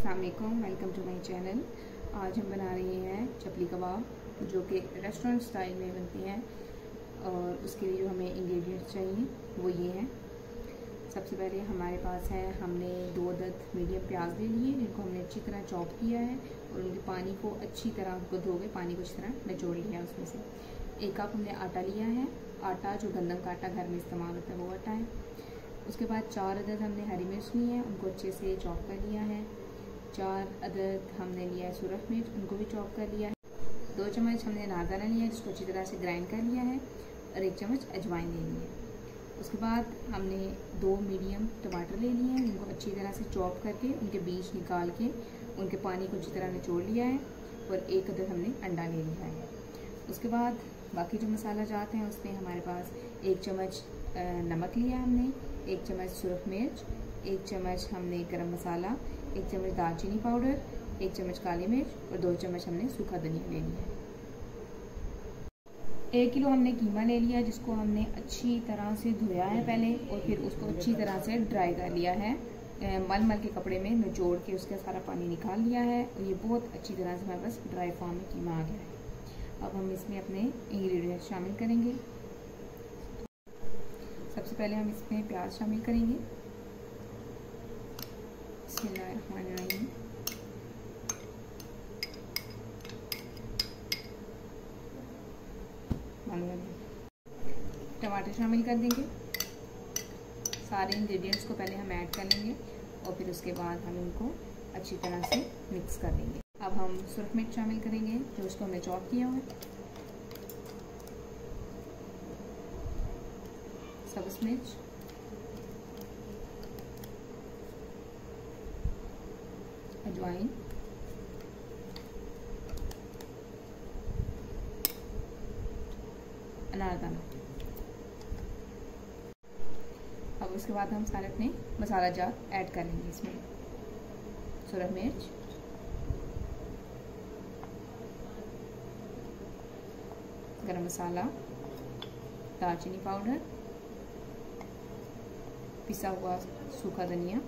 Aslam welcome to my channel आज हम बना रहे हैं चपली कबाब, जो कि रेस्टोरेंट स्टाइल में बनते हैं, और उसके लिए जो हमें इंग्रेडिएंट्स चाहिए, वो ये हैं। सबसे पहले हमारे पास है, हमने दो अदद मीडियम प्याज ले लिए, जिनको हमने अच्छी तरह चॉप किया है, और उनके पानी को अच्छी तरह उनको धो के पानी को अच्छी तरह निचोड़ लिया है उसमें से। एक कप हमने आटा लिया है। आटा जो गंदम का आटा घर में इस्तेमाल होता है, वो आटा है। उसके बाद चार अदद हमने हरी मिर्च ली है, उनको अच्छे से चॉप कर लिया है। चार अदद हमने लिया है सुरख मिर्च, उनको भी चॉप कर लिया है। दो चम्मच हमने नारदाना लिया है, जिसको अच्छी तरह से ग्राइंड कर लिया है, और एक चम्मच अजवाइन ले लिया है। उसके बाद हमने दो मीडियम टमाटर ले लिए हैं, उनको अच्छी तरह से चॉप करके उनके बीज निकाल के उनके पानी को अच्छी तरह निचोड़ लिया है, और एक अदद हमने अंडा ले लिया है। उसके बाद बाकी जो मसाला जाते हैं, उसमें हमारे पास एक चम्मच नमक लिया हमने, एक चम्मच सुरख मिर्च एक चम्मच हमने गरम मसाला, एक चम्मच दालचीनी पाउडर, एक चम्मच काली मिर्च और दो चम्मच हमने सूखा धनिया ले लिया एक किलो हमने कीमा ले लिया, जिसको हमने अच्छी तरह से धोया है पहले और फिर उसको अच्छी तरह से ड्राई कर लिया है। मल मल के कपड़े में निचोड़ के उसका सारा पानी निकाल लिया है और ये बहुत अच्छी तरह से हमारे पास ड्राई फॉर्म में कीमा आ गया है। अब हम इसमें अपने इंग्रेडिएंट्स शामिल करेंगे। सबसे पहले हम इसमें प्याज शामिल करेंगे। टमाटर शामिल कर देंगे। सारे इंग्रेडिएंट्स को पहले हम ऐड कर लेंगे और फिर उसके बाद हम इनको अच्छी तरह से मिक्स कर लेंगे। अब हम सुरख मिर्च शामिल करेंगे, जो उसको हमने चॉप किया हुआ है। सब्ज मिर्च अजवाइन अनारदाना अब उसके बाद हम सारे अपने मसाला जार ऐड कर लेंगे इसमें। सुरख मिर्च। गरम मसाला। दालचीनी पाउडर पिसा हुआ सूखा धनिया।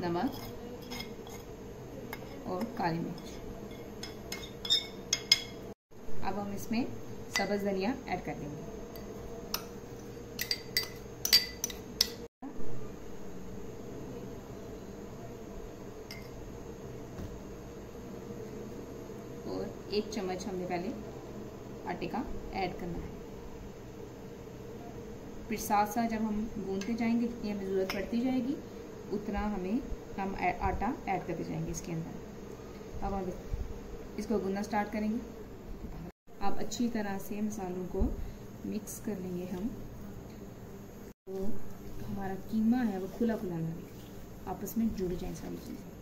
नमक। और काली मिर्च। अब हम इसमें सब्ज धनिया ऐड कर देंगे। और एक चम्मच हमने पहले आटे का ऐड करना है। फिर साथ साथ जब हम गूंदते जाएँगे, जितनी हमें ज़रूरत पड़ती जाएगी, उतना हमें हम आटा ऐड करते जाएँगे इसके अंदर। अब हम इसको गूंदना स्टार्ट करेंगे। आप अच्छी तरह से मसालों को मिक्स कर लेंगे हम। तो हमारा कीमा है, वो खुला खुला ना आपस में जुड़ जाए सारी चीज़ें।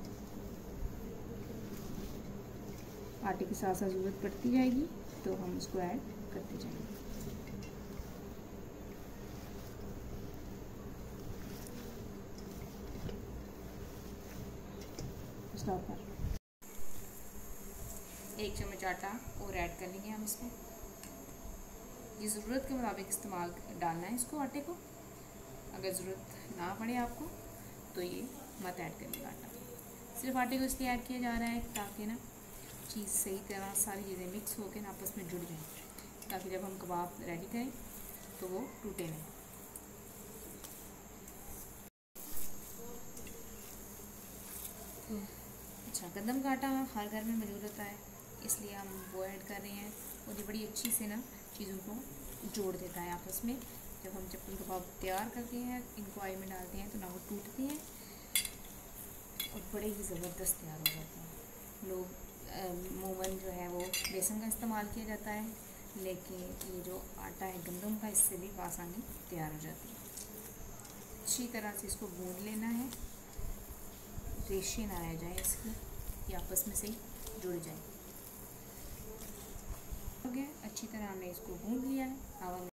आटे के साथ साथ ज़रूरत पड़ती जाएगी तो हम उसको ऐड करते जाएँगे। स्टॉपर एक चम्मच आटा और ऐड कर लेंगे हम इसमें। ये ज़रूरत के मुताबिक इस्तेमाल डालना है इसको आटे को। अगर ज़रूरत ना पड़े आपको तो ये मत ऐड करिएगा आटा। सिर्फ़ आटे को इसलिए ऐड किया जा रहा है ताकि ना चीज़ सही तरह सारी चीज़ें मिक्स होकर ना आपस में जुड़ जाएँ। ताकि जब हम कबाब रेडी करें तो वो टूटे नहीं। अच्छा कदम का आटा हर घर में मौजूद होता है। इसलिए हम वो ऐड कर रहे हैं। और ये बड़ी अच्छी से ना चीज़ों को जोड़ देता है आपस में। जब हम चप्पल कबाब तैयार करते हैं, इनको आई में डालते हैं तो ना वो टूटते हैं। और बड़े ही ज़बरदस्त तैयार हो जाते हैं। लोग मोमन जो है वो बेसन का इस्तेमाल किया जाता है, लेकिन ये जो आटा है, गंदम का, इससे भी आसानी तैयार हो जाती है। अच्छी तरह से इसको गूंद लेना है। रेशे ना रह जाए इसकी ये आपस में से जुड़ जाए। हो गया अच्छी